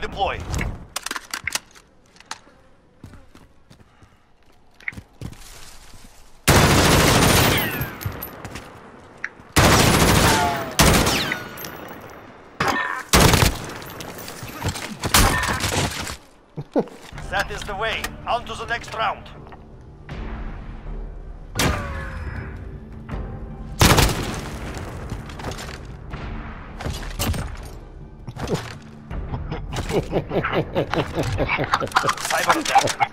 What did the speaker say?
deploy. that is the way. On to the next round. Cyber attack.